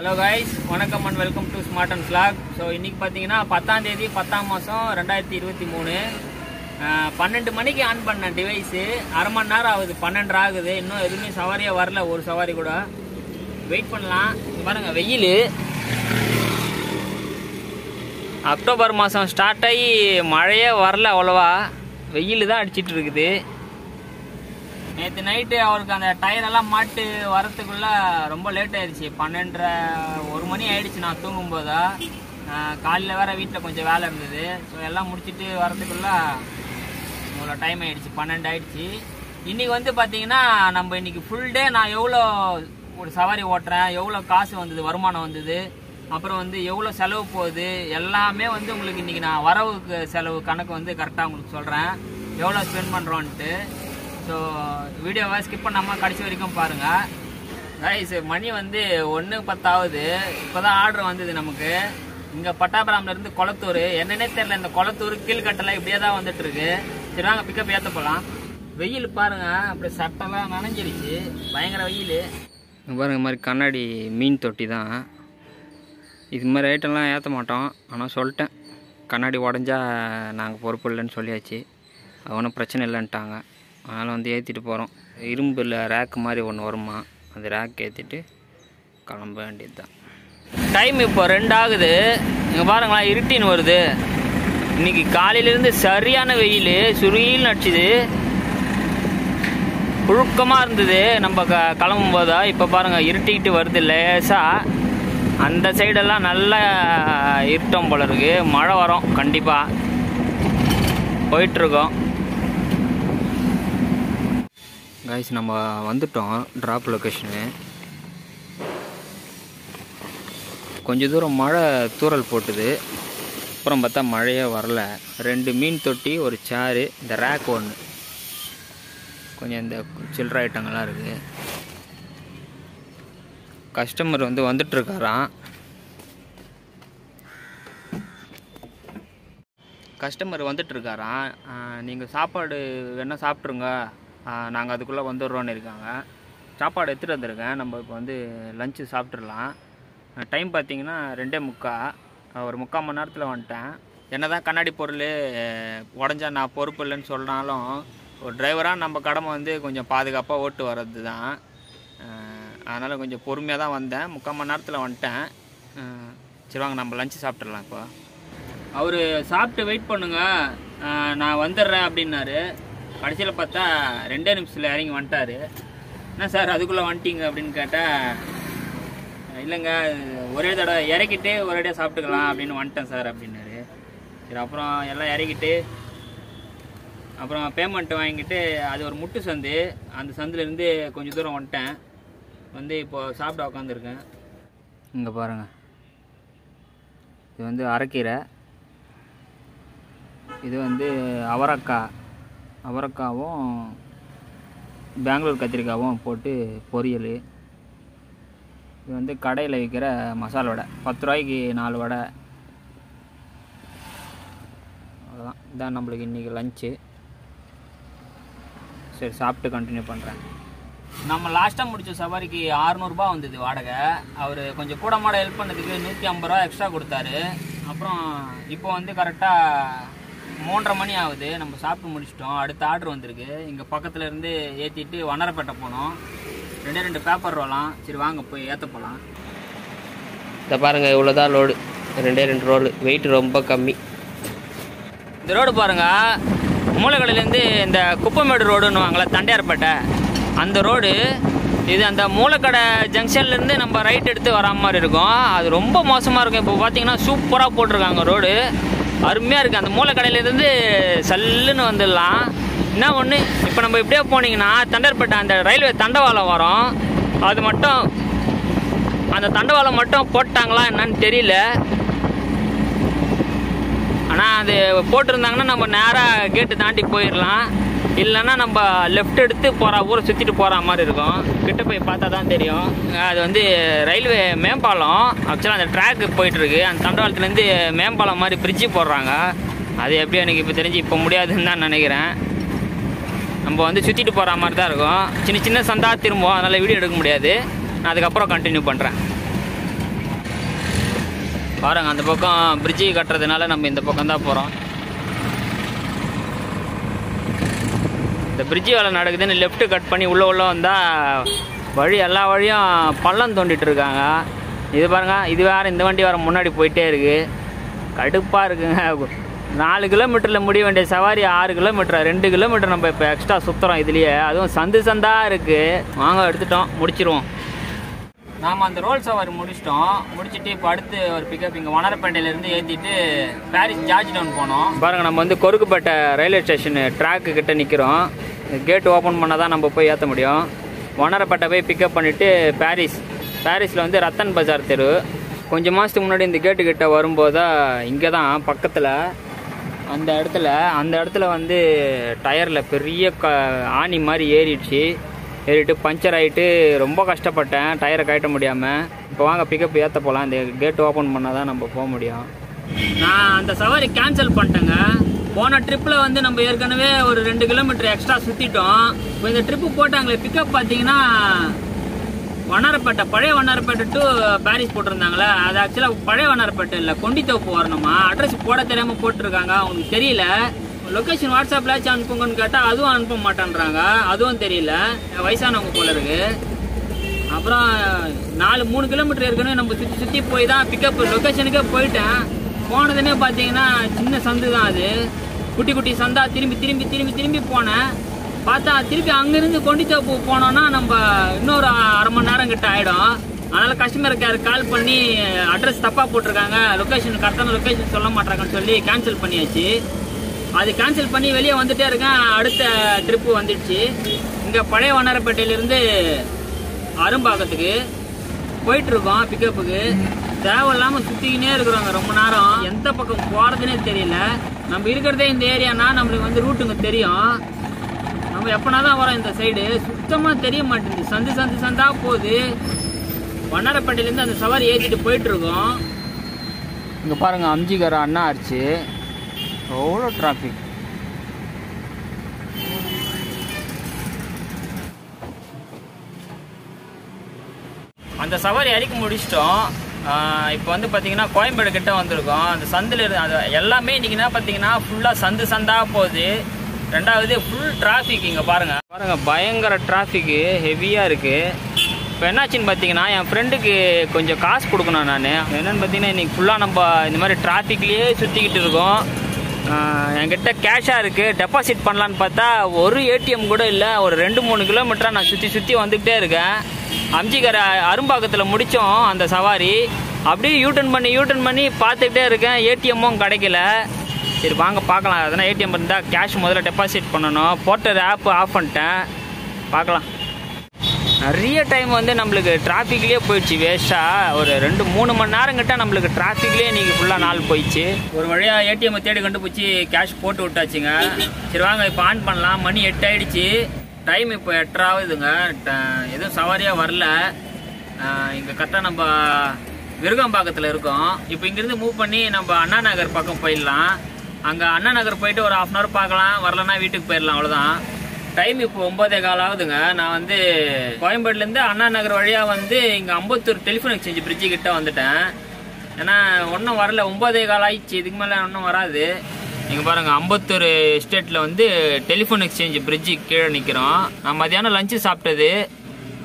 Hello guys வணக்கம் and welcome to smart and flag so இன்னைக்கு பார்த்தீங்கன்னா பத்தாம் தேதி பத்தாம் மாதம் ரெண்டாயிரத்தி இருபத்தி மூணு. பன்னெண்டு மணிக்கு ஆன் பண்ண டிவைஸு அரை மணி நேரம் ஆகுது பன்னெண்டு ஆகுது. இன்னும் எதுவுமே சவாரியே வரல ஒரு சவாரி கூட. வெயிட் பண்ணலாம். பாருங்கள் வெயில். அக்டோபர் மாதம் ஸ்டார்ட் ஆகி மழையே வரல அவ்வளோவா. வெயில் தான் அடிச்சிட்டு இருக்குது. நேற்று நைட்டு அவருக்கு அந்த டயரெல்லாம் மாட்டு வரத்துக்குள்ள ரொம்ப லேட் ஆயிடுச்சு. பன்னெண்டரை ஒரு மணி ஆயிடுச்சு நான் தூங்கும்போதா. காலையில் வேற வீட்டில் கொஞ்சம் வேலை இருந்தது. ஸோ எல்லாம் முடிச்சுட்டு வரதுக்குள்ள இவ்வளோ டைம் ஆயிடுச்சு. பன்னெண்டு ஆயிடுச்சு. இன்றைக்கி வந்து பார்த்தீங்கன்னா நம்ம இன்றைக்கி ஃபுல் டே நான் எவ்வளோ ஒரு சவாரி ஓட்டுறேன் எவ்வளோ காசு வந்தது வருமானம் வந்தது அப்புறம் வந்து எவ்வளோ செலவு போகுது எல்லாமே வந்து உங்களுக்கு இன்றைக்கி நான் வரவுக்கு செலவு கணக்கு வந்து கரெக்டாக உங்களுக்கு சொல்கிறேன் எவ்வளோ ஸ்பெண்ட் பண்ணுறோன்ட்டு ஸோ வீடியோவை ஸ்கிப் பண்ணாமல் கடைசி வரைக்கும் பாருங்கள் கைஸ் மணி வந்து ஒன்று பத்தாவது. இப்போ தான் ஆர்டர் வந்தது நமக்கு. இங்கே பட்டாபுரம்லேருந்து குளத்தூர். என்னன்னே தெரில இந்த குளத்தூர் கீழ்கட்டலாம் இப்படியே தான் வந்துட்டுருக்கு. சரி வாங்க பிக்கப் ஏற்ற போகலாம் வெயில் பாருங்க அப்படி சட்டெல்லாம் நனைஞ்சிருச்சு. பயங்கர வெயில். பாருங்க மாதிரி கண்ணாடி மீன் தொட்டி தான். இது மாதிரி ஐட்டம்லாம் ஏற்ற மாட்டோம். ஆனால் சொல்லிட்டேன். கண்ணாடி உடஞ்சா நாங்கள் பொறுப்பு இல்லைன்னு சொல்லியாச்சு. அது ஒன்றும் பிரச்சனை இல்லைன்ட்டாங்க. மேலே வந்து ஏற்றிட்டு போகிறோம் இரும்பில் ரேக்கு மாதிரி ஒன்று வருமா? அந்த ரேக் ஏற்றிட்டு கிளம்ப வேண்டியது தான் டைம் இப்போ ரெண்டு ஆகுது இங்கே பாருங்களேன் இருட்டின்னு வருது. இன்னைக்கு காலையிலேருந்து சரியான வெயில் சுருகில் நடிச்சுது. புழுக்கமாக இருந்தது. நம்ம க கிளம்பும் போதா இப்போ பாருங்கள் இருட்டிக்கிட்டு வருது லேசாக அந்த சைடெல்லாம் நல்லா இருட்டம் போல இருக்குது மழை வரும் கண்டிப்பாக போயிட்டுருக்கோம் கைஸ் நம்ம வந்துட்டோம் ட்ராப் லொக்கேஷனு கொஞ்சம் தூரம் மழை தூறல் போட்டுது. அப்புறம் பார்த்தா மழையே வரல. ரெண்டு மீன் தொட்டி ஒரு சேரு இந்த ரேக் ஒன்று கொஞ்சம் இந்த சில்லற ஐட்டங்கள்லாம் இருக்குது கஸ்டமர் வந்து வந்துட்டுருக்காராம். கஸ்டமர் வந்துட்டுருக்காராம். நீங்கள் சாப்பாடு வேணால் சாப்பிட்ருங்க நாங்கள் அதுக்குள்ளே வந்துடுறோன்னு இருக்காங்க. சாப்பாடு எடுத்துகிட்டு வந்திருக்கேன். நம்ம இப்போ வந்து லஞ்சு சாப்பிட்றலாம் டைம் பார்த்தீங்கன்னா ரெண்டே முக்கா. ஒரு முக்கால் மணி நேரத்தில் வந்துட்டேன். என்ன தான் கண்ணாடி பொருள் உடஞ்சா நான் பொறுப்பு இல்லைன்னு சொன்னாலும் ஒரு டிரைவராக நம்ம கடமை வந்து கொஞ்சம் பாதுகாப்பாக ஓட்டு வர்றது தான் அதனால் கொஞ்சம் பொறுமையாக தான் வந்தேன். முக்கால் மணி நேரத்தில் வந்துட்டேன். சரி வாங்க நம்ம லஞ்சு சாப்பிட்றலாம் இப்போ. அவர் சாப்பிட்டு வெயிட் பண்ணுங்க. நான் வந்துடுறேன் அப்படின்னாரு. கடைசியில் பார்த்தா ரெண்டே நிமிஷத்தில் இறங்கி வந்துட்டார். என்ன சார் அதுக்குள்ளே வந்துட்டீங்க அப்படின்னு கேட்டால் இல்லைங்க ஒரே தடவை இறக்கிட்டு ஒரேடியாக சாப்பிட்டுக்கலாம் அப்படின்னு வந்துட்டேன் சார் அப்படின்னாரு. சரி அப்புறம் எல்லாம் இறக்கிட்டு அப்புறம் பேமெண்ட் வாங்கிட்டு அது ஒரு முட்டு சந்து. அந்த சந்துலேருந்து கொஞ்சம் தூரம் வந்துட்டேன். வந்து இப்போது சாப்பிட உக்காந்துருக்கேன். இங்கே பாருங்கள் இது வந்து அரைக்கீரை. இது வந்து அவரக்காய். அவரைக்காவும் பெங்களூர் கத்திரிக்காவும் போட்டு பொரியல். இது வந்து கடையில் விற்கிற மசாலா வடை. பத்து ரூபாய்க்கு நாலு வடை. அவ்வளோதான் இதான் நம்மளுக்கு இன்றைக்கி லஞ்சு சரி சாப்பிட்டு கண்டினியூ பண்ணுறேன் நம்ம லாஸ்ட்டாக முடித்த சவாரிக்கு ஆறுநூறுபா வந்தது வாடகை. அவர் கொஞ்சம் கூட மாட ஹெல்ப் பண்ணதுக்கு நூற்றி ஐம்பது ரூபா எக்ஸ்ட்ரா கொடுத்தாரு. அப்புறம் இப்போ வந்து கரெக்டாக மூன்றரை மணி ஆகுது. நம்ம சாப்பிட்டு முடிச்சிட்டோம். அடுத்த ஆர்டர் வந்திருக்கு. இங்கே பக்கத்துல இருந்து ஏற்றிட்டு வண்ணரப்பேட்டை போனோம். ரெண்டே ரெண்டு பேப்பர் வரலாம் சரி வாங்க போய் ஏற்ற போகலாம் இந்த பாருங்கள் இவ்வளோதான் லோடு ரெண்டே ரெண்டு ரோடு வெயிட் ரொம்ப கம்மி. இந்த ரோடு பாருங்க. மூலக்கடையிலேருந்து இந்த குப்பமேடு ரோடுன்னு வாங்கல தண்டையார்பேட்டை. அந்த ரோடு இது அந்த மூலக்கடை ஜங்ஷன்லேருந்து நம்ம ரைட் எடுத்து வரா மாதிரி இருக்கும். அது ரொம்ப மோசமாக இருக்கும். இப்போ பார்த்தீங்கன்னா சூப்பராக போட்டிருக்காங்க ரோடு அருமையாக இருக்குது அந்த மூலக்கடையிலேருந்து சல்லுன்னு வந்துடலாம். என்ன ஒன்று இப்போ நம்ம இப்படியே போனீங்கன்னா தண்டையார்பேட்டை அந்த ரயில்வே தண்டவாளம் வரும். அது மட்டும் அந்த தண்டவாளம் மட்டும் போட்டாங்களா என்னன்னு தெரியல. ஆனால் அது போட்டிருந்தாங்கன்னா நம்ம நேராக கேட்டு தாண்டி போயிடலாம். இல்லைன்னா நம்ம லெஃப்ட் எடுத்து போகிற ஊரை சுற்றிட்டு போகிற மாதிரி இருக்கும். கிட்ட போய் பார்த்தா தான் தெரியும். அது வந்து ரயில்வே மேம்பாலம். ஆக்சுவலாக அந்த ட்ராக் போயிட்டுருக்கு. அந்த தண்டவாளத்துலேருந்து மேம்பாலம் மாதிரி பிரிட்ஜு போடுறாங்க. அது எப்படி எனக்கு இப்போ தெரிஞ்சு இப்போ முடியாதுன்னு தான் நினைக்கிறேன். நம்ம வந்து சுற்றிட்டு போகிற மாதிரி தான் இருக்கும். சின்ன சின்ன சந்தா திரும்பும். அதனால் வீடியோ எடுக்க முடியாது. நான் அதுக்கப்புறம் கண்டினியூ பண்ணுறேன் பாருங்க அந்த பக்கம் பிரிட்ஜி கட்டுறதுனால நம்ம இந்த பக்கம் தான் போகிறோம் இந்த பிரிட்ஜு வேலை நடக்குதுன்னு லெஃப்ட் கட் பண்ணி உள்ளே உள்ளே வந்தால் வழி எல்லா வழியும் பள்ளம் தோண்டிட்டு இருக்காங்க. இது பாருங்க இது வேறு இந்த வண்டி வேறு முன்னாடி போயிட்டே இருக்குது கடுப்பாக இருக்குங்க. நாலு கிலோமீட்டரில் முடிய வேண்டிய சவாரி ஆறு கிலோமீட்டர் ரெண்டு கிலோமீட்டர் நம்ம இப்போ எக்ஸ்ட்ரா சுற்றுறோம் இதுலேயே. அதுவும் சந்து சந்தாக இருக்குது வாங்க எடுத்துட்டோம் முடிச்சிருவோம். நாம் அந்த ரோல் சவாரி முடிச்சிட்டோம். முடிச்சிட்டு இப்போ அடுத்து ஒரு பிக்கப் இங்கே வனரப்பேட்டையிலேருந்து ஏற்றிட்டு பாரிஸ் ஜார்ஜ் டவுன் போனோம். பாருங்க நம்ம வந்து கொருக்குப்பேட்டை ரயில்வே ஸ்டேஷன் ட்ராக்கு கிட்ட நிற்கிறோம் கேட் ஓப்பன் பண்ணால் தான் நம்ம போய் ஏற்ற முடியும். வனரப்பேட்டை போய் பிக்கப் பண்ணிவிட்டு பாரிஸ் பாரிஸில் வந்து ரத்தன் பஜார் தெரு. கொஞ்சம் மாதத்துக்கு முன்னாடி இந்த கேட்டு கிட்ட வரும்போது தான் இங்கே தான் பக்கத்தில். அந்த இடத்துல அந்த இடத்துல வந்து டயரில் பெரிய க ஆணி மாதிரி ஏறிடுச்சு. ஏறிட்டு பஞ்சர் ஆகிட்டு ரொம்ப கஷ்டப்பட்டேன். டயரை கழட்ட முடியாமல் இப்போ வாங்க பிக்கப் ஏற்ற போகலாம் இந்த கேட் ஓப்பன் பண்ணால் தான் நம்ம போக முடியும். நான் அந்த சவாரி கேன்சல் பண்ணிட்டேங்க. போன ட்ரிப்பில் வந்து நம்ம ஏற்கனவே ஒரு ரெண்டு கிலோமீட்டர் எக்ஸ்ட்ரா சுற்றிட்டோம் இப்போ இந்த ட்ரிப்பு போட்டாங்களே பிக்கப் பார்த்தீங்கன்னா வண்ணாரப்பேட்டை பழைய வண்ணாரப்பேட்டை டு பாரிஸ் போட்டிருந்தாங்களே. அது ஆக்சுவலாக பழைய வண்ணாரப்பேட்டை இல்லை கொண்டித்தோப்பு வரணுமா? அட்ரஸ் போட தெரியாமல் போட்டிருக்காங்க. அவங்களுக்கு தெரியல. லொக்கேஷன் வாட்ஸ்அப்பில் அனுப்புங்கன்னு கேட்டால் அதுவும் அனுப்ப மாட்டேன்றாங்க. அதுவும் தெரியல. வயசானவங்க போல இருக்கு. அப்புறம் நாலு மூணு கிலோமீட்டர் இருக்குன்னு நம்ம சுற்றி சுற்றி போய் தான் பிக்கப் லொக்கேஷனுக்கே போயிட்டேன். போனதுன்னே பார்த்தீங்கன்னா சின்ன சந்து தான் அது. குட்டி குட்டி சந்தா திரும்பி திரும்பி திரும்பி திரும்பி போனேன். பார்த்தா திருப்பி அங்கேருந்து கொண்டித்தோப்பு போனோன்னா நம்ம இன்னொரு அரை மணி நேரம் கிட்ட ஆகிடும் அதனால் கஸ்டமர் கேர் கால் பண்ணி அட்ரஸ் தப்பாக போட்டிருக்காங்க. லொகேஷன் கரெக்டான லொக்கேஷன் சொல்ல மாட்டாங்கன்னு சொல்லி கேன்சல் பண்ணியாச்சு. அது கேன்சல் பண்ணி வெளியே வந்துட்டே இருக்கேன். அடுத்த ட்ரிப்பு வந்துடுச்சு. இங்கே பழைய வண்ணாரப்பேட்டையிலேருந்து அரும்பாக்கத்துக்கு போயிட்டுருக்கோம் பிக்கப்புக்கு பிக்கப்புக்கு தேவையில்லாம சுற்றிக்கினே இருக்கிறோங்க ரொம்ப நேரம். எந்த பக்கம் போகிறதுனே தெரியல. நம்ம இருக்கிறதே இந்த ஏரியானா நம்மளுக்கு வந்து ரூட்டுங்க தெரியும். நம்ம எப்போனா தான் வரோம் இந்த சைடு சுத்தமாக தெரிய மாட்டேங்குது. சந்து சந்து சந்தா போகுது. வண்ணாரப்பேட்டையிலேருந்து அந்த சவாரி ஏற்றிட்டு போயிட்டுருக்கோம் இங்கே பாருங்கள் பாருங்க அம்ஜிகர அண்ணா ஆச்சு. எவ்வளோ டிராஃபிக் அந்த சவாரி இறக்கி முடிச்சிட்டோம். இப்போ வந்து பார்த்தீங்கன்னா கோயம்பேடு கிட்ட வந்திருக்கோம். அந்த சந்தில் இருந்து அது எல்லாமே இன்னைக்குன்னா பார்த்தீங்கன்னா ஃபுல்லாக சந்து சந்தாக போகுது. ரெண்டாவது ஃபுல் டிராஃபிக் இங்கே பாருங்கள் பாருங்கள் பயங்கர டிராஃபிக்கு ஹெவியாக இருக்குது இப்போ என்னாச்சுன்னு பார்த்தீங்கன்னா என் ஃப்ரெண்டுக்கு கொஞ்சம் காசு கொடுக்கணும் நான். என்னென்னு பார்த்தீங்கன்னா இன்றைக்கி ஃபுல்லாக நம்ம இந்த மாதிரி டிராஃபிக்லேயே சுற்றிக்கிட்டு இருக்கோம். என்கிட்ட கேஷாக இருக்குது டெபாசிட் பண்ணலான்னு பார்த்தா ஒரு ஏடிஎம் கூட இல்லை. ஒரு ரெண்டு மூணு கிலோமீட்டராக நான் சுற்றி சுற்றி வந்துக்கிட்டே இருக்கேன். அம்ஜிகரை அரும்பாக்கத்தில் முடித்தோம் அந்த சவாரி. அப்படியே யூட்டர்ன் பண்ணி யூட்டர்ன் பண்ணி பார்த்துக்கிட்டே இருக்கேன். ஏடிஎம்மும் கிடைக்கல. சரி வாங்க பார்க்கலாம். அதனால் ஏடிஎம் இருந்தால் கேஷ் முதல்ல டெபாசிட் பண்ணணும். போட்டது ஆப் ஆஃப் பண்ணிட்டேன். பார்க்கலாம். நிறைய டைம் வந்து நம்மளுக்கு டிராஃபிக்லேயே போயிடுச்சு. வேஸ்ட்டாக ஒரு ரெண்டு மூணு மணி நேரம் கிட்ட நம்மளுக்கு டிராஃபிக்லேயே இன்னைக்கு ஃபுல்லாக நாள் போயிடுச்சு. ஒரு வழியாக ஏடிஎம் தேடி கண்டுபிடிச்சி கேஷ் போட்டு விட்டாச்சுங்க. சரி வாங்க இப்போ ஆன் பண்ணலாம். மணி எட்டு ஆயிடுச்சு. டைம் இப்போ எட்டராகுதுங்க எதுவும் சவாரியாக வரல. இங்கே கரெக்டாக நம்ம விருகம்பாக்கத்தில் இருக்கோம். இப்போ இங்கேருந்து மூவ் பண்ணி நம்ம அண்ணா நகர் பக்கம் போயிடலாம். அங்கே அண்ணா நகர் போயிட்டு ஒரு ஹாஃப் அன் ஹவர் பார்க்கலாம். வரலன்னா வீட்டுக்கு போயிடலாம். அவ்வளோதான் டைம் இப்போ ஒன்பதே கால் ஆகுதுங்க. நான் வந்து கோயம்பேடுலேருந்து அண்ணா நகர் வழியாக வந்து இங்கே அம்பத்தூர் டெலிஃபோன் எக்ஸ்சேஞ்ச் பிரிட்ஜு கிட்ட வந்துட்டேன். ஏன்னா ஒன்றும் வரல. ஒன்பதே கால் ஆயிடுச்சு. இதுக்கு மேலே ஒன்றும் வராது. இங்கே பாருங்க அம்பத்தூர் எஸ்டேட்டில் வந்து டெலிஃபோன் எக்ஸ்சேஞ்ச் பிரிட்ஜு கீழே நிற்கிறோம் நான் மதியானம் லஞ்சு சாப்பிட்டது.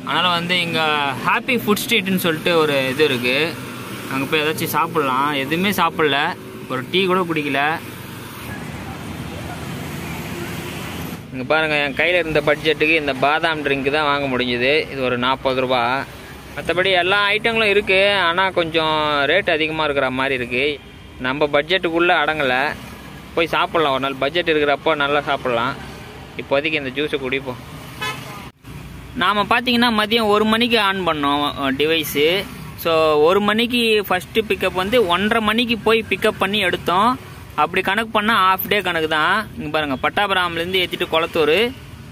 அதனால் வந்து இங்கே ஹாப்பி ஃபுட் ஸ்ட்ரீட்னு சொல்லிட்டு ஒரு இது இருக்குது அங்கே போய் ஏதாச்சும் சாப்பிட்லாம். எதுவுமே சாப்பிடல. ஒரு டீ கூட குடிக்கல. இங்கே பாருங்கள் என் கையில் இருந்த பட்ஜெட்டுக்கு இந்த பாதாம் ட்ரிங்க் தான் வாங்க முடிஞ்சுது. இது ஒரு நாற்பது ரூபா. மற்றபடி எல்லா ஐட்டங்களும் இருக்குது ஆனால் கொஞ்சம் ரேட் அதிகமாக இருக்கிற மாதிரி இருக்குது நம்ம பட்ஜெட்டுக்குள்ளே அடங்கலை. போய் சாப்பிட்லாம். ஒரு நாள் பட்ஜெட் இருக்கிறப்போ நல்லா சாப்பிட்லாம். இப்போதைக்கு இந்த ஜூஸை குடிப்போம். நாம் பார்த்தீங்கன்னா மதியம் ஒரு மணிக்கு ஆன் பண்ணோம் டிவைஸு ஸோ ஒரு மணிக்கு ஃபஸ்ட்டு பிக்கப் வந்து ஒன்றரை மணிக்கு போய் பிக்கப் பண்ணி எடுத்தோம். அப்படி கணக்கு பண்ணால் ஆஃப் டே கணக்கு தான். இங்கே பாருங்கள் பட்டாபுராம்லேருந்து ஏற்றிட்டு குளத்தூர்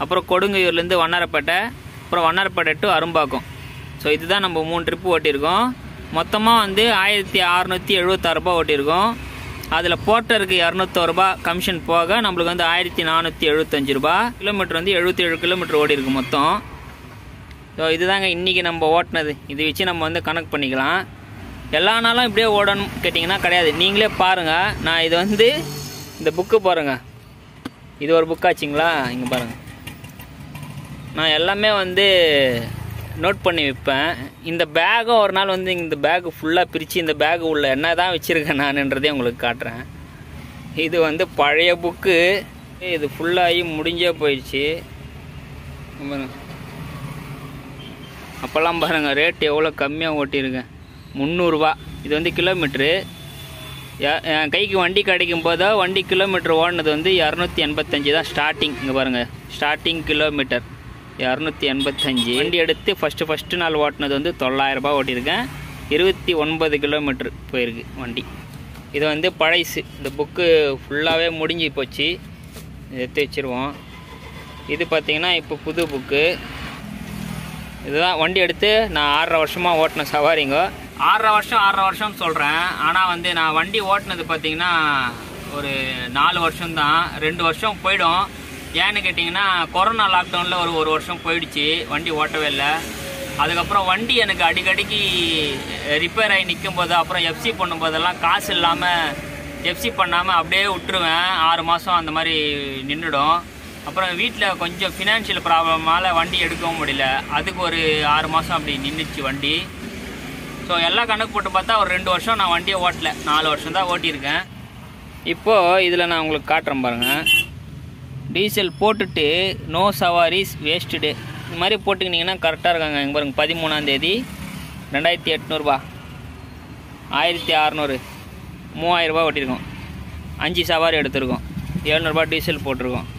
அப்புறம் கொடுங்கையூர்லேருந்து வண்ணாரப்பேட்டை அப்புறம் வண்ணாரப்பேட்டை டு அரும்பாக்கம். ஸோ இதுதான் நம்ம மூணு ட்ரிப்பு ஓட்டியிருக்கோம். மொத்தமாக வந்து ஆயிரத்தி அறநூற்றி எழுபத்தாறு ரூபாய் ஓட்டியிருக்கோம். அதில் போர்ட்டருக்கு இரநூத்தோருபா கமிஷன் போக நம்மளுக்கு வந்து ஆயிரத்தி நானூற்றி எழுபத்தஞ்சு ரூபா கிலோமீட்டர் வந்து எழுபத்தி ஏழு கிலோமீட்டர் ஓடி மொத்தம். ஸோ இதுதாங்க இன்றைக்கி நம்ம ஓட்டினது. இது வச்சு நம்ம வந்து கணக்கு பண்ணிக்கலாம். எல்லா நாளும் இப்படியே ஓடணும் கேட்டிங்கன்னா கிடையாது. நீங்களே பாருங்கள் நான் இது வந்து இந்த புக்கு பாருங்கள் இது ஒரு புக் ஆச்சுங்களா? இங்கே பாருங்கள் நான் எல்லாமே வந்து நோட் பண்ணி விற்பேன் இந்த பேகும் ஒரு நாள் வந்து இந்த பேக்கு ஃபுல்லாக பிரித்து இந்த பேக்கு உள்ள என்ன தான் வச்சுருக்கேன் நான்ன்றதே உங்களுக்கு காட்டுறேன். இது வந்து பழைய புக்கு இது ஃபுல்லாகி முடிஞ்சே போயிடுச்சு. பாருங்கள் அப்போல்லாம் பாருங்கள் ரேட் எவ்வளோ கம்மியாக ஓட்டியிருக்கேன். முந்நூறுரூவா இது வந்து கிலோமீட்ரு. என் கைக்கு வண்டி கிடைக்கும் போதோ வண்டி கிலோமீட்டர் ஓடினது வந்து இரநூத்தி எண்பத்தஞ்சு தான் ஸ்டார்டிங். இங்கே பாருங்கள் ஸ்டார்டிங் கிலோமீட்டர். இரநூத்தி எண்பத்தஞ்சு. வண்டி எடுத்து ஃபஸ்ட்டு ஃபஸ்ட்டு நாள் ஓட்டினது வந்து தொள்ளாயிரரூபா ஓட்டியிருக்கேன். இருபத்தி ஒன்பது கிலோமீட்டர் போயிருக்கு வண்டி. இது வந்து பழைசு. இந்த புக்கு ஃபுல்லாகவே முடிஞ்சு போச்சு. எடுத்து வச்சுருவோம். இது பார்த்திங்கன்னா இப்போ புது புக்கு. இதுதான் வண்டி எடுத்து நான் ஆறரை வருஷமாக ஓட்டின சவாரிங்கோ. ஆறரை வருஷம் ஆறரை வருஷம்னு சொல்கிறேன் ஆனால் வந்து நான் வண்டி ஓட்டினது பார்த்தீங்கன்னா ஒரு நாலு வருஷம்தான். ரெண்டு வருஷம் போயிடும். ஏன்னு கேட்டிங்கன்னா கொரோனா லாக்டவுனில் ஒரு ஒரு வருஷம் போயிடுச்சு. வண்டி ஓட்டவே இல்லை. அதுக்கப்புறம் வண்டி எனக்கு அடிக்கடிக்கு ரிப்பேர் ஆகி நிற்கும் போது அப்புறம் எஃப்சி பண்ணும்போதெல்லாம் காசு இல்லாமல் எஃப்சி பண்ணாமல் அப்படியே விட்டுருவேன். ஆறு மாதம் அந்த மாதிரி நின்றுடும். அப்புறம் வீட்டில் கொஞ்சம் ஃபினான்ஷியல் ப்ராப்ளமால் வண்டி எடுக்கவும் முடியல. அதுக்கு ஒரு ஆறு மாதம் அப்படி நின்றுச்சு வண்டி. ஸோ எல்லாம் கணக்கு போட்டு பார்த்தா ஒரு ரெண்டு வருஷம் நான் வண்டியை ஓட்டல. நாலு வருஷம் தான் ஓட்டியிருக்கேன். இப்போது இதில் நான் உங்களுக்கு காட்டுறேன் பாருங்கள் டீசல் போட்டுட்டு நோ சவாரிஸ் வேஸ்ட்டு இந்த மாதிரி போட்டுக்கினீங்கன்னா கரெக்டாக இருக்காங்க. இங்கே பாருங்க பதிமூணாந்தேதி ரெண்டாயிரத்தி எட்நூறுபா. ஆயிரத்தி அறநூறு. மூவாயிரரூபா ஓட்டியிருக்கோம். அஞ்சு சவாரி எடுத்திருக்கோம். எழுநூறுபா டீசல் போட்டிருக்கோம்.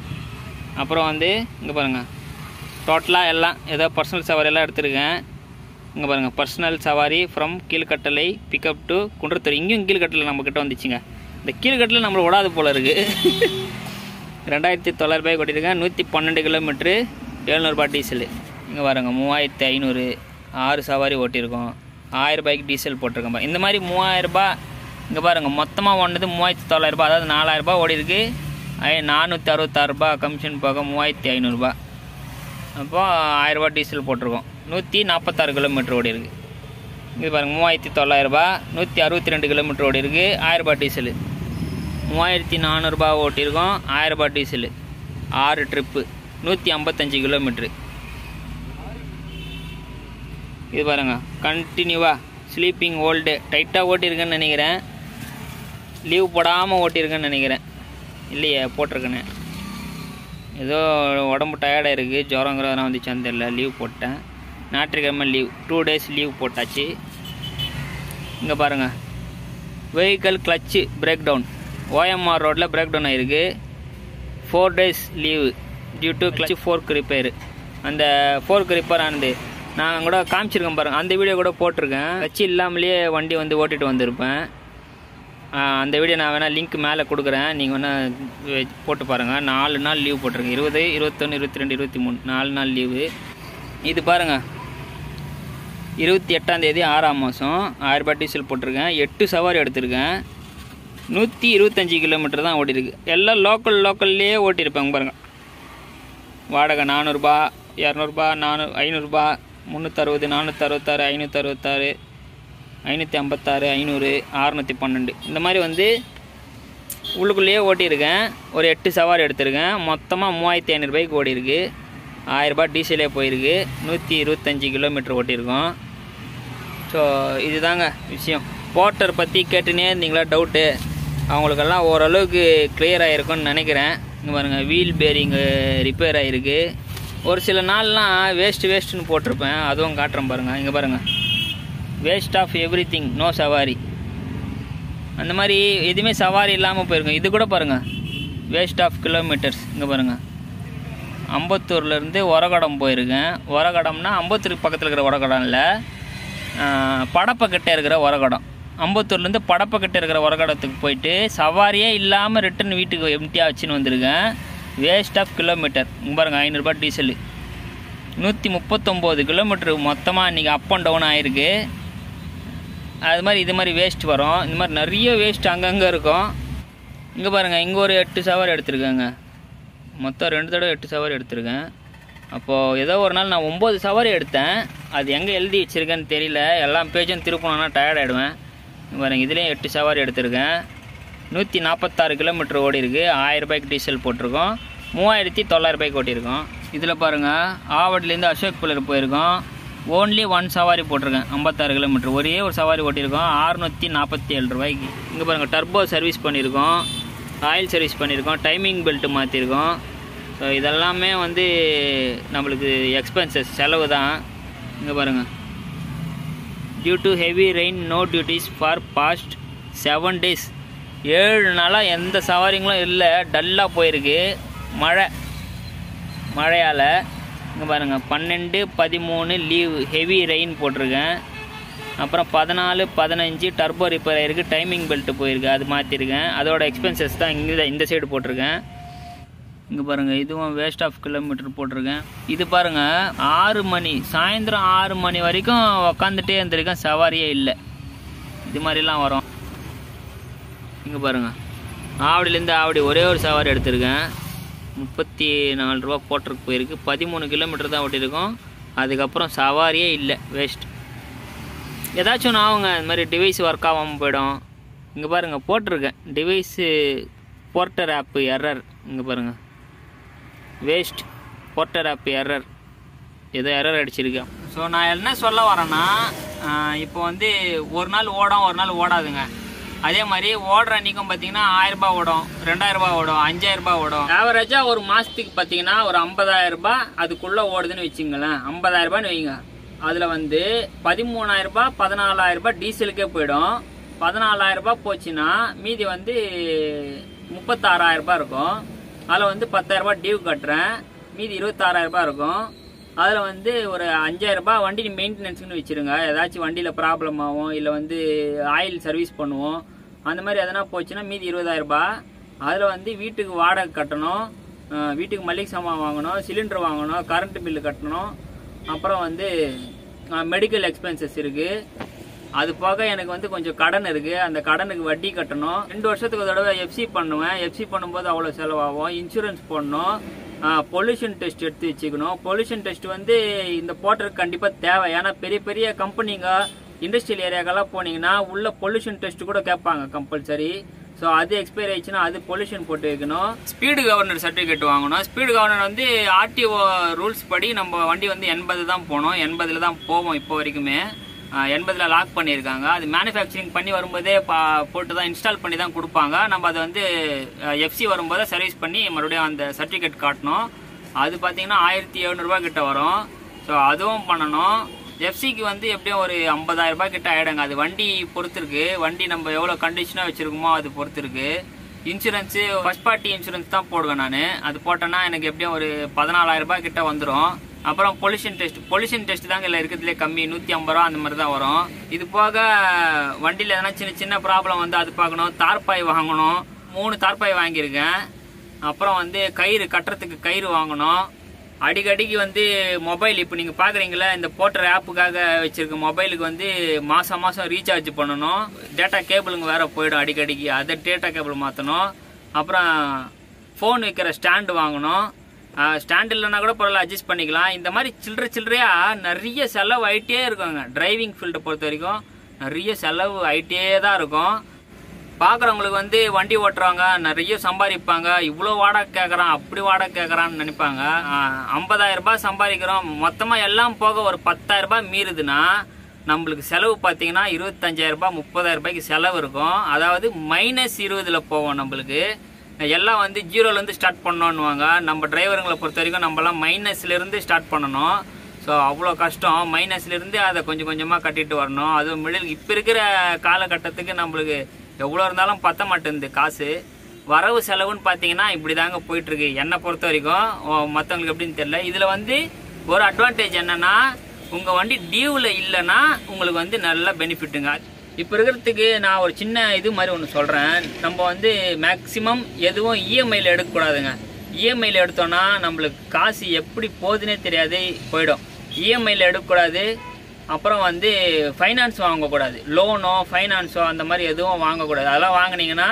அப்புறம் வந்து இங்கே பாருங்கள் டோட்டலாக எல்லாம் ஏதோ பர்சனல் சவாரி எல்லாம் எடுத்திருக்கேன். இங்கே பாருங்கள் பர்சனல் சவாரி from Keelkattalai pickup to Kundrathur. இங்கேயும் கீழ்கட்டளை நம்மக்கிட்ட வந்துச்சுங்க. இந்த கீழ்கட்டளை நம்மளை விடாது போல் இருக்குது ரெண்டாயிரத்தி தொள்ளாயிரரூபாய் கொட்டியிருக்கேன். நூற்றி பன்னெண்டு கிலோமீட்ரு எழுநூறுபா டீசலு இங்கே பாருங்க மூவாயிரத்தி ஐநூறு ஆறு சவாரி ஓட்டியிருக்கோம். ஆயிரரூபாய்க்கு டீசல் போட்டிருக்கோம். இந்த மாதிரி மூவாயிரரூபா இங்கே பாருங்கள் மொத்தமாக ஓடினது மூவாயிரத்தி தொள்ளாயிரரூபா அதாவது நாலாயிரரூபா ஓடி இருக்கு நானூற்றி அறுபத்தாறுரூபா கமிஷன் போக மூவாயிரத்தி ஐநூறுரூபா அப்போது ஆயிரரூபா டீசல் போட்டிருக்கோம். நூற்றி நாற்பத்தாறு கிலோமீட்டர் ஓடி இருக்குது இது பாருங்கள் மூவாயிரத்தி தொள்ளாயிரரூபா நூற்றி அறுபத்தி ரெண்டு கிலோமீட்டர் ஓடி இருக்குது ஆயிரரூபா டீசலு மூவாயிரத்தி நானூறுரூபா ஓட்டியிருக்கோம் ஆயிரரூபா டீசலு ஆறு ட்ரிப்பு நூற்றி ஐம்பத்தஞ்சு கிலோமீட்ரு இது பாருங்க கண்டினியூவாக ஸ்லீப்பிங் ஓல்டு டைட்டாக ஓட்டியிருக்கேன்னு நினைக்கிறேன். லீவ் போடாமல் ஓட்டியிருக்கேன்னு நினைக்கிறேன். இல்லையே போட்டிருக்கேனே. ஏதோ உடம்பு டயர்டாக இருக்குது ஜுரங்கிறதெல்லாம் வந்துச்சான்னு தெரியல லீவ் போட்டேன். ஞாயிற்றுக்கிழமை லீவ் டூ டேஸ் லீவ் போட்டாச்சு. இங்கே பாருங்கள் vehicle clutch breakdown OMR ரோட்டில் பிரேக் டவுன் ஆகிருக்கு four days leave due to clutch fork repair அந்த ஃபோர்க் ரிப்பேர் ஆனது. நான் கூட காமிச்சிருக்கேன் பாருங்கள் அந்த வீடியோ கூட போட்டிருக்கேன். கிளச்சு இல்லாமலேயே வண்டி வந்து ஓட்டிகிட்டு வந்திருப்பேன். அந்த வீடியோ நான் வேணால் லிங்க் மேலே கொடுக்குறேன். நீங்கள் வேணால் போட்டு பாருங்கள் நாலு நாள் லீவ் போட்டிருக்கேன். இருபது இருபத்தொன்று இருபத்தி ரெண்டு இருபத்தி மூணு. நாலு நாள் லீவு இது பாருங்கள் இருபத்தி எட்டாம் தேதி ஆறாம் மாதம் ஆயிரரூபா டீசல் போட்டிருக்கேன். எட்டு சவாரி எடுத்திருக்கேன். நூற்றி இருபத்தஞ்சி கிலோமீட்டர் தான் ஓட்டியிருக்கு. எல்லாம் லோக்கல் லோக்கல்லையே ஓட்டியிருப்பேன். பாருங்கள் வாடகை நானூறுபா இரநூறுபா நானூ ஐநூறுரூபா முந்நூற்றறுபது நானூற்றறுபத்தாறு ஐநூற்றறுபத்தாறு ஐநூற்றி ஐம்பத்தாறு ஐநூறு அறநூற்றி பன்னெண்டு இந்த மாதிரி வந்து உள்ளுக்குள்ளேயே ஓட்டியிருக்கேன். ஒரு எட்டு சவாரி எடுத்திருக்கேன். மொத்தமாக மூவாயிரத்தி ஐநூறுபாய்க்கு ஓடிருக்கு ஆயிரரூபா டீசலே போயிருக்கு. நூற்றி இருபத்தஞ்சி கிலோமீட்டர் ஓட்டியிருக்கோம். ஸோ இதுதாங்க விஷயம். போட்டர் பற்றி கேட்டுனே இருந்தீங்களா? டவுட்டு அவங்களுக்கெல்லாம் ஓரளவுக்கு கிளியர் ஆகிருக்கும்னு நினைக்கிறேன். இங்கே பாருங்கள் வீல் பேரிங்கு ரிப்பேர் ஆகிருக்கு ஒரு சில நாள்லாம் வேஸ்ட்டு வேஸ்ட்டுன்னு போட்டிருப்பேன். அதுவும் காட்டுறேன் பாருங்கள் இங்கே பாருங்கள் waste of everything no சவாரி. அந்த மாதிரி எதுவுமே சவாரி இல்லாமல் போயிருக்கோம். இது கூட பாருங்கள் வேஸ்ட் ஆஃப் கிலோமீட்டர்ஸ் இங்கே பாருங்கள் அம்பத்தூர்லேருந்து ஒரகடம் போயிருக்கேன். ஒரகடம்னா அம்பத்தூருக்கு பக்கத்தில் இருக்கிற ஒரகடம் இல்லை. படப்பக்கிட்ட இருக்கிற ஒரகடம். அம்பத்தூர்லேருந்து படப்பக்கிட்ட இருக்கிற ஒரகடத்துக்கு போயிட்டு சவாரியே இல்லாமல் ரிட்டர்ன் வீட்டுக்கு எம்டியாக வச்சுன்னு வந்திருக்கேன். வேஸ்ட் ஆஃப் கிலோமீட்டர் பாருங்க பாருங்கள் ஐநூறுரூபா டீசலு நூற்றி முப்பத்தொம்போது கிலோமீட்ரு மொத்தமாக இன்றைக்கி அப் அண்ட் டவுன் ஆகிருக்கு அது மாதிரி இது மாதிரி வேஸ்ட் வரும். இந்த மாதிரி நிறைய வேஸ்ட் அங்கங்கே இருக்கும். இங்கே பாருங்கள் இங்கே ஒரு எட்டு சவாரி எடுத்திருக்கேங்க. மொத்தம் ரெண்டு தடவை எட்டு சவாரி எடுத்திருக்கேன். அப்போது ஏதோ ஒரு நாள் நான் ஒம்பது சவாரி எடுத்தேன். அது எங்கே எழுதி வச்சிருக்கேன்னு தெரியல. எல்லா பேஜும் திருப்பணும்னா டயர்ட் ஆகிடுவேன் பாருங்க இதுலேயும் எட்டு சவாரி எடுத்திருக்கேன். நூற்றி நாற்பத்தாறு கிலோமீட்டர் ஓடி இருக்கு. ஆயிரம் ரூபாய்க்கு டீசல் போட்டிருக்கோம். மூவாயிரத்தி தொள்ளாயிரம் ரூபாய்க்கு ஓட்டியிருக்கோம். இதில் பாருங்கள் ஆவடிலேருந்து அசோக் புலர் போயிருக்கோம். ஓன்லி ஒன் சவாரி போட்டிருக்கேன். ஐம்பத்தாறு கிலோமீட்டர் ஒரே ஒரு சவாரி ஓட்டியிருக்கோம். அறுநூற்றி நாற்பத்தி ஏழு ரூபாய்க்கு. இங்கே பாருங்கள் டர்போ சர்வீஸ் பண்ணியிருக்கோம். ஆயில் சர்வீஸ் பண்ணியிருக்கோம் டைமிங் பெல்ட் மாற்றிருக்கோம் ஸோ இதெல்லாமே வந்து நம்மளுக்கு எக்ஸ்பென்சஸ் செலவு தான். இங்கே பாருங்கள் due to heavy rain no duties for past seven days ஏழு நாளாக எந்த சவாரிங்களும் இல்லை. டல்லாக போயிருக்கு. மழை. மழையால். இங்கே பாருங்கள் பன்னெண்டு பதிமூணு லீவ் ஹெவி ரெயின் போட்டிருக்கேன். அப்புறம் பதினாலு பதினஞ்சு டர்போ ரிப்பேர் ஆயிருக்கு டைமிங் பெல்ட்டு போயிருக்கு அது மாற்றிருக்கேன் அதோட எக்ஸ்பென்சஸ் தான் இங்கே இந்த சைடு போட்டிருக்கேன். இங்கே பாருங்கள் இதுவும் வேஸ்ட் ஆஃப் கிலோமீட்டர் போட்டிருக்கேன். இது பாருங்கள் ஆறு மணி சாயந்தரம் ஆறு மணி வரைக்கும் உக்காந்துட்டே இருந்திருக்கேன் சவாரியே இல்லை. இது மாதிரிலாம் வரும். இங்கே பாருங்கள் ஆவடிலேருந்து ஆவடி ஒரே ஒரு சவாரி எடுத்திருக்கேன். முப்பத்தி நாலு ரூபா போட்டிருக்கு போயிருக்கு. பதிமூணு கிலோமீட்டர் தான் ஓட்டியிருக்கோம். அதுக்கப்புறம் சவாரியே இல்லை வேஸ்ட் ஏதாச்சும் ஒன்று ஆகுங்க. இந்த மாதிரி டிவைஸ் ஒர்க் ஆகாமல் போயிடும். இங்கே பாருங்கள் போட்டிருக்கேன். டிவைஸு போர்ட்டர் ஆப்பு எரர் இங்கே பாருங்கள் வேஸ்ட் போர்ட்டர் ஆப் எரர் ஏதோ எரர் அடிச்சிருக்கேன். ஸோ நான் என்ன சொல்ல வரேன்னா இப்போ வந்து ஒரு நாள் ஓடும் ஒரு நாள் ஓடாதுங்க. அதே மாதிரி ஓடுற அன்றைக்கும் பார்த்தீங்கன்னா ஆயிரரூபா ஓடும் ரெண்டாயிரரூபா ஓடும் அஞ்சாயிரரூபா ஓடும். ஆவரேஜாக ஒரு மாதத்துக்கு பார்த்தீங்கன்னா ஒரு ஐம்பதாயிரரூபா ரூபாய் அதுக்குள்ளே ஓடுதுன்னு வச்சுங்களேன். ஐம்பதாயிரரூபான்னு வைங்க. அதில் வந்து பதிமூணாயிரம் ரூபாய் பதினாலாயிரம் ரூபாய் டீசலுக்கே போயிடும். பதினாலாயிரம் ரூபாய் போச்சுன்னா மீதி வந்து முப்பத்தாறாயிரம் ரூபாய் இருக்கும். அதில் வந்து பத்தாயிரம் ரூபாய் டியூ கட்டுறேன். மீதி இருபத்தாறாயிரம் ரூபாய் இருக்கும். அதில் வந்து ஒரு அஞ்சாயிரம் ரூபாய் வண்டி மெயின்டெனன்ஸ்னு வச்சுருங்க. ஏதாச்சும் வண்டியில் ப்ராப்ளம் ஆகும் இல்லை வந்து ஆயில் சர்வீஸ் பண்ணுவோம். அந்த மாதிரி எதனா போச்சுன்னா மீதி இருபதாயிரம் ரூபாய். அதில் வந்து வீட்டுக்கு வாடகை கட்டணும். வீட்டுக்கு மளிகை சாமான் வாங்கணும் சிலிண்டர் வாங்கணும் கரண்ட் பில்லு கட்டணும். அப்புறம் வந்து மெடிக்கல் எக்ஸ்பென்சஸ் இருக்குது அது போக எனக்கு வந்து கொஞ்சம் கடன் இருக்கு. அந்த கடனுக்கு வட்டி கட்டணும். ரெண்டு வருஷத்துக்கு ஒரு தடவை எஃப்சி பண்ணுவேன். எஃப்சி பண்ணும்போது அவ்வளோ செலவாகும். இன்சூரன்ஸ் போடணும். பொல்யூஷன் டெஸ்ட் எடுத்து வச்சுக்கணும். பொல்யூஷன் டெஸ்ட் வந்து இந்த போட்டருக்கு கண்டிப்பாக தேவை. ஏன்னா பெரிய பெரிய கம்பெனிங்க இண்டஸ்ட்ரியல் ஏரியாக்கெல்லாம் போனீங்கன்னா உள்ள பொல்யூஷன் டெஸ்ட் கூட கேட்பாங்க கம்பல்சரி ஸோ அது எக்ஸ்பைர் ஆயிடுச்சுன்னா அது பொல்யூஷன் போட்டு வைக்கணும் ஸ்பீடு கவர்னர் சர்டிஃபிகேட் வாங்கணும். ஸ்பீடு கவர்னர் வந்து ஆர்டிஓ ரூல்ஸ் படி நம்ம வண்டி வந்து எண்பது தான் போகணும். எண்பதில் தான் போவோம் இப்போ வரைக்குமே. எண்பதில் லாக் பண்ணியிருக்காங்க. அது மேனுஃபேக்சரிங் பண்ணி வரும்போதே பா போட்டு தான் இன்ஸ்டால் பண்ணி தான் கொடுப்பாங்க. நம்ம அதை வந்து எஃப்சி வரும்போது சர்வீஸ் பண்ணி மறுபடியும் அந்த சர்டிஃபிகேட் காட்டணும். அது பார்த்தீங்கன்னா ஆயிரத்தி எழுநூறுபா கிட்ட வரும். ஸோ அதுவும் பண்ணணும். எஃப்சிக்கு வந்து எப்படியும் ஒரு 50000 ரூபாய் கிட்ட ஆயிடுங்க. அது வண்டி பொறுத்திருக்கு. வண்டி நம்ம எவ்வளோ கண்டிஷனாக வச்சிருக்கோமோ அது பொறுத்திருக்கு. இன்சூரன்ஸு ஃபர்ஸ்ட் பார்ட்டி இன்சூரன்ஸ் தான் போடுவேன் நான். அது போட்டேன்னா எனக்கு எப்படியும் ஒரு 14000 ரூபாய் கிட்ட வந்துடும் அப்புறம் பொல்யூஷன் டெஸ்ட் பொல்யூஷன் டெஸ்ட் தாங்க இல்லை இருக்கிறதுலே கம்மி. நூற்றி ஐம்பது ரூபா அந்த மாதிரி தான் வரும். இது போக வண்டியில் எதனா சின்ன சின்ன ப்ராப்ளம் வந்து அது பார்க்கணும். தார்பாய் வாங்கணும். மூணு தார்பாய் வாங்கியிருக்கேன். அப்புறம் வந்து கயிறு கட்டுறதுக்கு கயிறு வாங்கணும். அடிக்கடிக்கு வந்து மொபைல் இப்போ நீங்கள் பார்க்குறீங்களா இந்த போட்டர் ஆப்புக்காக வச்சுருக்க மொபைலுக்கு வந்து மாதம் மாதம் ரீசார்ஜ் பண்ணணும். டேட்டா கேபிளுங்க வேறு போயிடும் அடிக்கடிக்கு. அதை டேட்டா கேபிள் மாற்றணும் அப்புறம் ஃபோன் வைக்கிற ஸ்டாண்டு வாங்கணும். ஸ்டாண்ட் இல்லைன்னா கூட பரவாயில்ல அட்ஜஸ்ட் பண்ணிக்கலாம். இந்த மாதிரி சில்லற சில்லறையாக நிறைய செலவு ஆகிட்டே இருக்குங்க. டிரைவிங் ஃபீல்டை பொறுத்த வரைக்கும் நிறைய செலவு ஆகிட்டே தான் இருக்கும். பார்க்குறவங்களுக்கு வந்து வண்டி ஓட்டுறாங்க நிறைய சம்பாதிப்பாங்க. இவ்வளோ வாடகை கேட்குறான் அப்படி வாடகை கேட்குறான்னு நினைப்பாங்க. ஐம்பதாயிரம் ரூபாய் சம்பாதிக்கிறோம். மொத்தமாக எல்லாம் போக ஒரு பத்தாயிரம் ரூபாய் மீறுதுன்னா நம்மளுக்கு செலவு பார்த்தீங்கன்னா இருபத்தஞ்சாயிரம் ரூபாய் முப்பதாயிரம் ரூபாய்க்கு செலவு இருக்கும். அதாவது மைனஸ் இருபதில் போவோம் நம்மளுக்கு. எல்லாம் வந்து ஜீரோலேருந்து ஸ்டார்ட் பண்ணோன்னுவாங்க. நம்ம டிரைவருங்களை பொறுத்த வரைக்கும் நம்மலாம் மைனஸ்லேருந்து ஸ்டார்ட் பண்ணணும். ஸோ அவ்வளோ கஷ்டம். மைனஸ்லேருந்து அதை கொஞ்சம் கொஞ்சமாக கட்டிட்டு வரணும். அதுவும் மிடில் இப்போ இருக்கிற காலகட்டத்துக்கு நம்மளுக்கு எவ்வளோ இருந்தாலும் பத்த மாட்டேங்குது காசு. வரவு செலவுன்னு பார்த்தீங்கன்னா இப்படி தாங்க போயிட்டுருக்கு. என்னை பொறுத்த வரைக்கும் மற்றவங்களுக்கு எப்படின்னு தெரியல. இதில் வந்து ஒரு அட்வான்டேஜ் என்னன்னா உங்கள் வண்டி டியூவில் இல்லைன்னா உங்களுக்கு வந்து நல்ல பெனிஃபிட்டுங்க இப்போ இருக்கிறதுக்கு நான் ஒரு சின்ன இது மாதிரி ஒன்று சொல்கிறேன் நம்ம வந்து மேக்ஸிமம் எதுவும் இஎம்ஐயில் எடுக்கக்கூடாதுங்க. இஎம்ஐயில் எடுத்தோன்னா நம்மளுக்கு காசு எப்படி போகுதுன்னே தெரியாது போயிடும். இஎம்ஐயில் எடுக்கக்கூடாது. அப்புறம் வந்து ஃபைனான்ஸ் வாங்கக்கூடாது. லோனோ ஃபைனான்ஸோ அந்த மாதிரி எதுவும் வாங்கக்கூடாது. அதெல்லாம் வாங்குனீங்கன்னா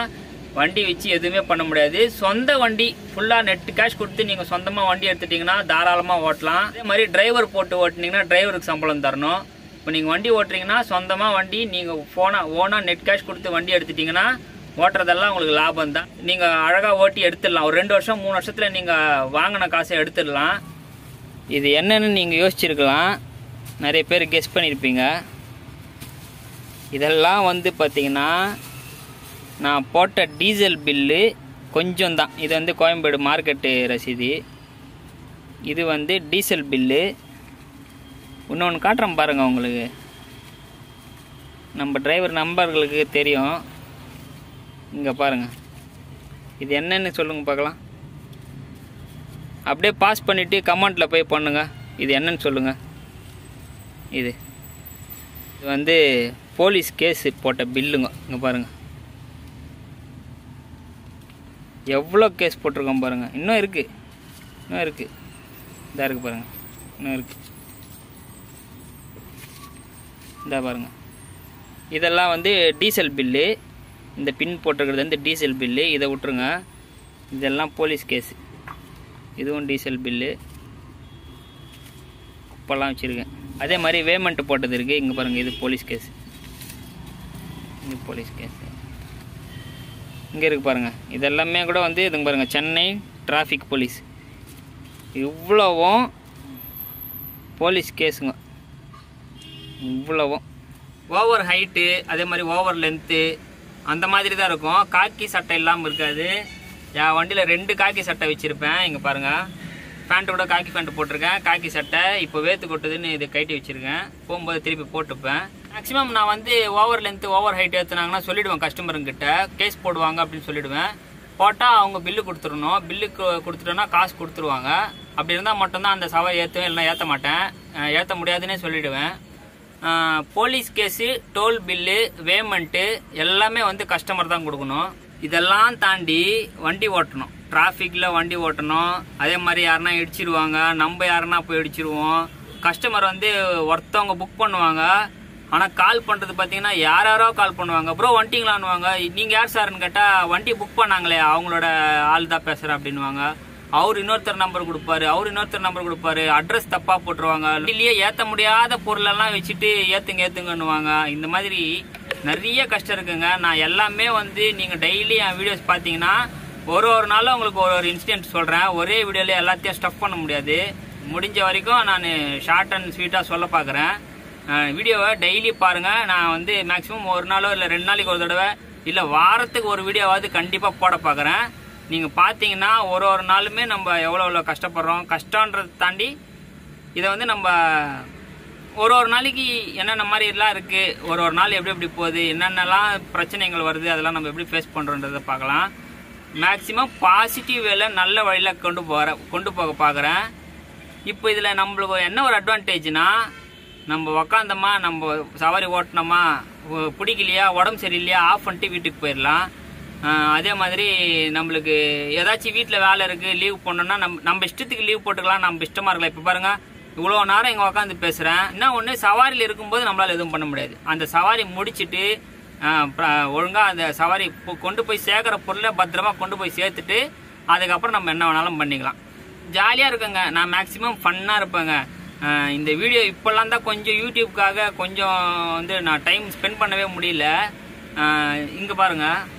வண்டி வச்சு எதுவுமே பண்ண முடியாது. சொந்த வண்டி ஃபுல்லாக நெட் கேஷ் கொடுத்து நீங்கள் சொந்தமாக வண்டி எடுத்துட்டிங்கன்னா தாராளமாக ஓட்டலாம். அதே மாதிரி டிரைவர் போட்டு ஓட்டினீங்கன்னா டிரைவருக்கு சம்பளம் தரணும். இப்போ நீங்கள் வண்டி ஓட்டுறீங்கன்னா சொந்தமாக வண்டி நீங்கள் ஃபோனாக ஓனாக நெட் கேஷ் கொடுத்து வண்டி எடுத்துட்டிங்கன்னா ஓட்டுறதெல்லாம் உங்களுக்கு லாபம் தான். நீங்கள் அழகாக ஓட்டி எடுத்துடலாம். ஒரு ரெண்டு வருஷம் மூணு வருஷத்தில் நீங்கள் வாங்கின காசை எடுத்துடலாம். இது என்னென்னு நீங்கள் யோசிச்சிருக்கலாம். நிறைய பேர் கெஸ் பண்ணியிருப்பீங்க இதெல்லாம் வந்து பார்த்தீங்கன்னா நான் போட்ட டீசல் பில்லு கொஞ்சம் தான். இது வந்து கோயம்பேடு மார்க்கெட்டு ரசீது. இது வந்து டீசல் பில்லு இன்னொன்று காட்டுறேன் பாருங்கள் உங்களுக்கு. நம்ம டிரைவர் நம்பர்களுக்கு தெரியும். இங்கே பாருங்கள் இது என்னன்னு சொல்லுங்கள் பார்க்கலாம். அப்படியே பாஸ் பண்ணிவிட்டு கமெண்ட்டில் போய் பண்ணுங்கள் இது என்னன்னு சொல்லுங்கள் இது. இது வந்து போலீஸ் கேஸு போட்ட பில்லுங்க. இங்கே பாருங்கள் எவ்வளோ கேஸ் போட்டிருக்கோம் பாருங்கள் இன்னும் இருக்குது இன்னும் இருக்குது இதாக இருக்குது பாருங்கள் இன்னும் இருக்குது இதாக பாருங்கள் இதெல்லாம் வந்து டீசல் பில்லு. இந்த பின் போட்டிருக்கிறது வந்து டீசல் பில்லு. இதை விட்ருங்க இதெல்லாம் போலீஸ் கேஸு. இதுவும் டீசல் பில்லு. குப்பெல்லாம் வச்சுருக்கேன். அதே மாதிரி வேமெண்ட் போட்டது இருக்குது இங்கே பாருங்கள் இது போலீஸ் கேஸ் இது போலீஸ் கேஸ் இங்கே இருக்கு பாருங்கள் இதெல்லாமே கூட வந்து இதுங்க பாருங்கள் சென்னை டிராஃபிக் போலீஸ் இவ்வளவும் போலீஸ் கேஸுங்க இவ்வளவும். ஓவர் ஹைட்டு அதே மாதிரி ஓவர் லென்த்து அந்த மாதிரி தான் இருக்கும். காக்கி சட்டை இல்லாமல் இருக்காது. என் வண்டியில் ரெண்டு காக்கி சட்டை வச்சுருப்பேன். இங்கே பாருங்கள் பேண்ட்டு கூட காக்கி பேண்ட் போட்டிருக்கேன். காக்கி சட்டை இப்போ வேத்து கொட்டுதுன்னு இது கட்டி வச்சுருக்கேன். போகும்போது திருப்பி போட்டுப்பேன். மேக்ஸிமம் நான் வந்து ஓவர் லென்த்து ஓவர் ஹைட் ஏற்றுனாங்கன்னா சொல்லிவிடுவேன் கஸ்டமருங்கிட்ட கேஸ் போடுவாங்க அப்படின்னு சொல்லிவிடுவேன் போட்டால் அவங்க பில்லு கொடுத்துடணும். பில்லு கொடுத்துட்டோன்னா காசு கொடுத்துருவாங்க. அப்படி இருந்தால் மட்டும்தான் அந்த சவாரி ஏற்றுவேன் இல்லைனா ஏற்ற மாட்டேன். ஏற்ற முடியாதுன்னே சொல்லிவிடுவேன் police case toll bill payment எல்லாமே வந்து கஸ்டமர் தான் கொடுக்கணும். இதெல்லாம் தாண்டி வண்டி ஓட்டணும். டிராஃபிக்கில் வண்டி ஓட்டணும். அதே மாதிரி யாருன்னா இடிச்சிருவாங்க நம்ம யாருன்னா போய் இடிச்சிருவோம். கஸ்டமர் வந்து ஒருத்தவங்க புக் பண்ணுவாங்க. ஆனால் கால் பண்ணுறது பார்த்தீங்கன்னா யார் யாரோ கால் பண்ணுவாங்க. ப்ரோ வண்டிங்களான்னுவாங்க. நீங்கள் யார் சார்னு கேட்டால் வண்டி புக் பண்ணாங்களே அவங்களோட ஆள் தான் பேசுகிறேன் அப்படின்னுவாங்க. அவர் இன்னொருத்தர் நம்பர் கொடுப்பாரு அவர் இன்னொருத்தர் நம்பர் கொடுப்பாரு. அட்ரஸ் தப்பாக போட்டுருவாங்க. இல்லையே ஏற்ற முடியாத பொருளெல்லாம் வச்சுட்டு ஏற்றுங்க ஏற்றுங்கன்னுவாங்க இந்த மாதிரி நிறைய கஷ்டம் இருக்குங்க. நான் எல்லாமே வந்து நீங்கள் டெய்லி என் வீடியோஸ் பார்த்தீங்கன்னா ஒரு ஒரு நாளும் உங்களுக்கு ஒரு ஒரு இன்சிடென்ட் சொல்றேன். ஒரே வீடியோல எல்லாத்தையும் ஸ்டப் பண்ண முடியாது. முடிஞ்ச வரைக்கும் நான் ஷார்ட் அண்ட் ஸ்வீட்டாக சொல்ல பார்க்குறேன் வீடியோவை டெய்லி பாருங்க. நான் வந்து மேக்ஸிமம் ஒரு நாளோ இல்லை ரெண்டு நாளைக்கு ஒரு தடவை இல்லை வாரத்துக்கு ஒரு வீடியோவாவது கண்டிப்பாக போட பார்க்குறேன் நீங்கள் பார்த்தீங்கன்னா ஒரு ஒரு நாளுமே நம்ம எவ்வளோ எவ்வளோ கஷ்டப்படுறோம். கஷ்டன்றதை தாண்டி இதை வந்து நம்ம ஒரு ஒரு நாளைக்கு என்னென்ன மாதிரி எல்லாம் இருக்குது ஒரு ஒரு நாள் எப்படி எப்படி போகுது என்னென்னலாம் பிரச்சனைகள் வருது அதெல்லாம் நம்ம எப்படி ஃபேஸ் பண்ணுறோன்றதை பார்க்கலாம். மேக்ஸிமம் பாசிட்டிவ் வேலை நல்ல வழியில் கொண்டு போகிற கொண்டு போக பார்க்குறேன் இப்போ இதில் நம்மளுக்கு என்ன ஒரு அட்வான்டேஜ்னா நம்ம உக்காந்தோமா நம்ம சவாரி ஓட்டினோமா பிடிக்கலையா உடம்பு சரியில்லையா ஆஃப் பண்ணிட்டு வீட்டுக்கு போயிடலாம் அதே மாதிரி நம்மளுக்கு ஏதாச்சும் வீட்டில் வேலை இருக்குது லீவ் போடணும்னா நம்ம நம்ம இஷ்டத்துக்கு லீவ் போட்டுக்கலாம் நம்ம இஷ்டமாக இருக்கலாம். இப்போ பாருங்கள் இவ்வளோ நேரம் இங்கே உட்காந்து பேசுகிறேன் என்ன ஒன்று சவாரியில் இருக்கும்போது நம்மளால் எதுவும் பண்ண முடியாது. அந்த சவாரி முடிச்சுட்டு ஒழுங்காக அந்த சவாரி கொண்டு போய் சேர்க்குற பொருளை பத்திரமா கொண்டு போய் சேர்த்துட்டு அதுக்கப்புறம் நம்ம என்ன வேணாலும் பண்ணிக்கலாம். ஜாலியாக இருக்குங்க. நான் மேக்ஸிமம் ஃபன்னாக இருப்பேங்க. இந்த வீடியோ இப்போல்லாம் தான் கொஞ்சம் யூடியூப்காக கொஞ்சம் வந்து நான் டைம் ஸ்பெண்ட் பண்ணவே முடியல. இங்கே பாருங்கள்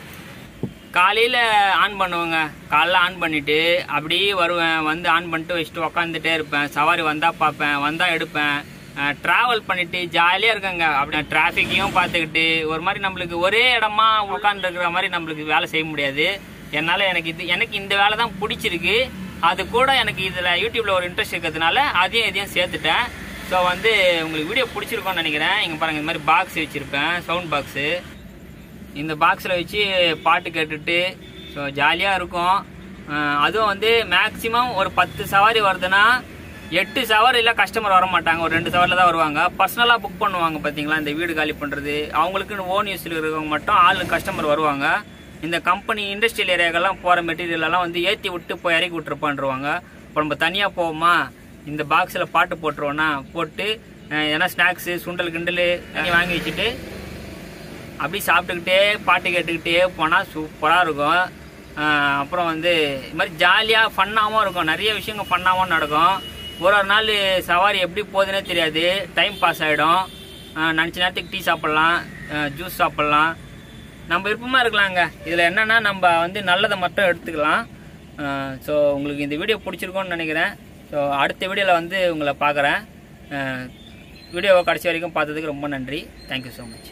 காலையில் ஆன் பண்ணுவேங்க. காலைல ஆன் பண்ணிவிட்டு அப்படியே வருவேன். வந்து ஆன் பண்ணிட்டு வச்சுட்டு உக்காந்துட்டே இருப்பேன். சவாரி வந்தால் பார்ப்பேன். வந்தால் எடுப்பேன். ட்ராவல் பண்ணிட்டு ஜாலியாக இருக்கேங்க. அப்படி டிராஃபிக்கையும் பார்த்துக்கிட்டு ஒரு மாதிரி நம்மளுக்கு ஒரே இடமா உட்காந்துருக்கிற மாதிரி நம்மளுக்கு வேலை செய்ய முடியாது. என்னால் எனக்கு இது எனக்கு இந்த வேலை தான் பிடிச்சிருக்கு. அது கூட எனக்கு இதில் யூடியூப்பில் ஒரு இன்ட்ரெஸ்ட் இருக்கிறதுனால அதையும் இதையும் சேர்த்துட்டேன். ஸோ வந்து உங்களுக்கு வீடியோ பிடிச்சிருக்கோன்னு நினைக்கிறேன். இங்கே பாருங்கள் இந்த மாதிரி பாக்ஸ் வச்சுருப்பேன் சவுண்ட் பாக்ஸு இந்த பாக்ஸில் வச்சு பாட்டு கேட்டுட்டு ஸோ ஜாலியாக இருக்கும். அதுவும் வந்து மேக்ஸிமம் ஒரு பத்து சவாரி வருதுன்னா எட்டு சவரில் கஸ்டமர் வர மாட்டாங்க ஒரு ரெண்டு சவரில் தான் வருவாங்க. பர்சனலாக புக் பண்ணுவாங்க பார்த்தீங்களா இந்த வீடு காலி பண்ணுறது அவங்களுக்குன்னு ஓன் யூஸில் இருக்கிறவங்க மட்டும் ஆள் கஸ்டமர் வருவாங்க. இந்த கம்பெனி இண்டஸ்ட்ரியல் ஏரியாக்கெல்லாம் போகிற மெட்டீரியலெல்லாம் வந்து ஏற்றி விட்டு போய் இறக்கி விட்டுருப்பான்ருவாங்க. இப்போ நம்ம தனியாக போவோமா? இந்த பாக்ஸில் பாட்டு போட்டுருவோன்னா போட்டு ஏன்னா எதனா ஸ்நாக்ஸு சுண்டல் கிண்டல் வாங்கி வச்சுட்டு அப்படி சாப்பிட்டுக்கிட்டே பாட்டு கேட்டுக்கிட்டே போனால் சூப்பராக இருக்கும். அப்புறம் வந்து இது மாதிரி ஜாலியாக ஃபன்னாகவும் இருக்கும். நிறைய விஷயங்கள் ஃபன்னாகவும் நடக்கும். ஒரு ஒரு நாள் சவாரி எப்படி போகுதுன்னே தெரியாது. டைம் பாஸ் ஆகிடும் நினச்ச நேரத்துக்கு டீ சாப்பிட்லாம். ஜூஸ் சாப்பிட்லாம். நம்ம விருப்பமாக இருக்கலாங்க. இதில் என்னென்னா நம்ம வந்து நல்லதை மட்டும் எடுத்துக்கலாம். ஸோ உங்களுக்கு இந்த வீடியோ பிடிச்சிருக்கோன்னு நினைக்கிறேன். ஸோ அடுத்த வீடியோவில் வந்து உங்களை பார்க்குறேன். வீடியோவை கடைசி வரைக்கும் பார்த்ததுக்கு ரொம்ப நன்றி. Thank you so much